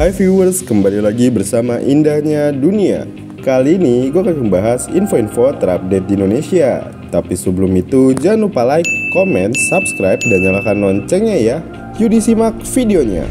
Hai viewers, kembali lagi bersama Indahnya Dunia. Kali ini gue akan membahas info-info terupdate di Indonesia. Tapi sebelum itu jangan lupa like, comment, subscribe, dan nyalakan loncengnya ya. Yuk disimak videonya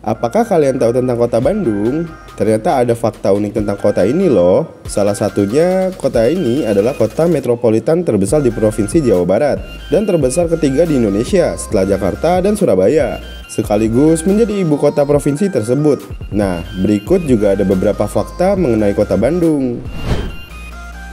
Apakah kalian tahu tentang kota Bandung? Ternyata ada fakta unik tentang kota ini loh. Salah satunya, kota ini adalah kota metropolitan terbesar di Provinsi Jawa Barat dan terbesar ketiga di Indonesia setelah Jakarta dan Surabaya. Sekaligus menjadi ibu kota provinsi tersebut. Nah, berikut juga ada beberapa fakta mengenai kota Bandung.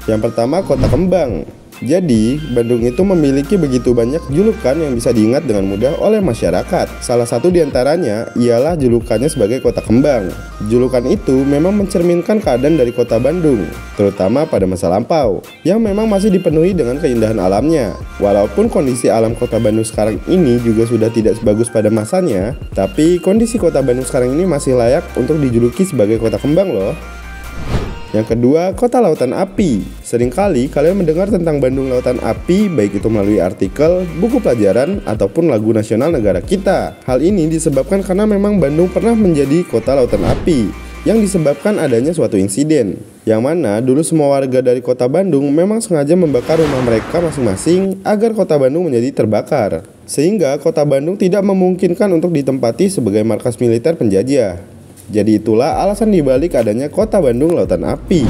Yang pertama, kota kembang. Jadi, Bandung itu memiliki begitu banyak julukan yang bisa diingat dengan mudah oleh masyarakat. Salah satu di antaranya ialah julukannya sebagai kota kembang. Julukan itu memang mencerminkan keadaan dari kota Bandung, terutama pada masa lampau, yang memang masih dipenuhi dengan keindahan alamnya. Walaupun kondisi alam kota Bandung sekarang ini juga sudah tidak sebagus pada masanya, tapi kondisi kota Bandung sekarang ini masih layak untuk dijuluki sebagai kota kembang loh. Yang kedua, kota lautan api. Seringkali kalian mendengar tentang Bandung Lautan Api baik itu melalui artikel, buku pelajaran, ataupun lagu nasional negara kita. Hal ini disebabkan karena memang Bandung pernah menjadi kota lautan api yang disebabkan adanya suatu insiden. Yang mana dulu semua warga dari kota Bandung memang sengaja membakar rumah mereka masing-masing agar kota Bandung menjadi terbakar. Sehingga kota Bandung tidak memungkinkan untuk ditempati sebagai markas militer penjajah. Jadi itulah alasan dibalik adanya kota Bandung Lautan Api.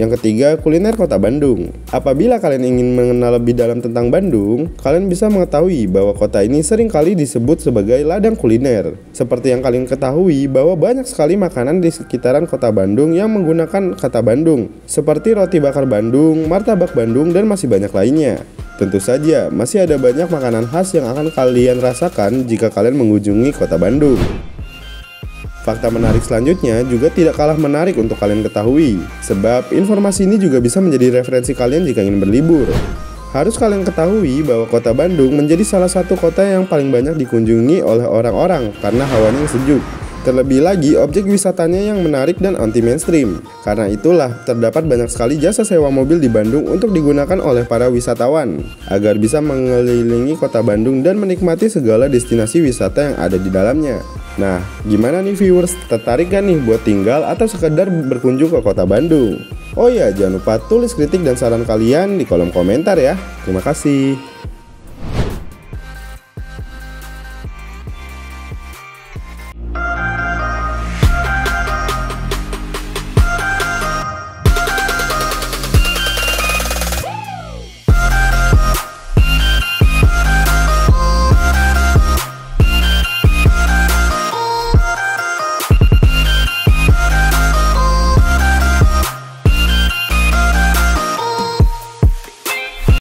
Yang ketiga, kuliner kota Bandung. Apabila kalian ingin mengenal lebih dalam tentang Bandung, kalian bisa mengetahui bahwa kota ini sering kali disebut sebagai ladang kuliner. Seperti yang kalian ketahui bahwa banyak sekali makanan di sekitaran kota Bandung yang menggunakan kata Bandung, seperti roti bakar Bandung, martabak Bandung, dan masih banyak lainnya. Tentu saja, masih ada banyak makanan khas yang akan kalian rasakan jika kalian mengunjungi kota Bandung. Fakta menarik selanjutnya juga tidak kalah menarik untuk kalian ketahui, sebab informasi ini juga bisa menjadi referensi kalian jika ingin berlibur. Harus kalian ketahui bahwa kota Bandung menjadi salah satu kota yang paling banyak dikunjungi oleh orang-orang karena hawanya yang sejuk. Terlebih lagi, objek wisatanya yang menarik dan anti mainstream. Karena itulah, terdapat banyak sekali jasa sewa mobil di Bandung untuk digunakan oleh para wisatawan agar bisa mengelilingi kota Bandung dan menikmati segala destinasi wisata yang ada di dalamnya. Nah, gimana nih viewers? Tertarik kan nih buat tinggal atau sekedar berkunjung ke kota Bandung? Oh ya, jangan lupa tulis kritik dan saran kalian di kolom komentar ya. Terima kasih.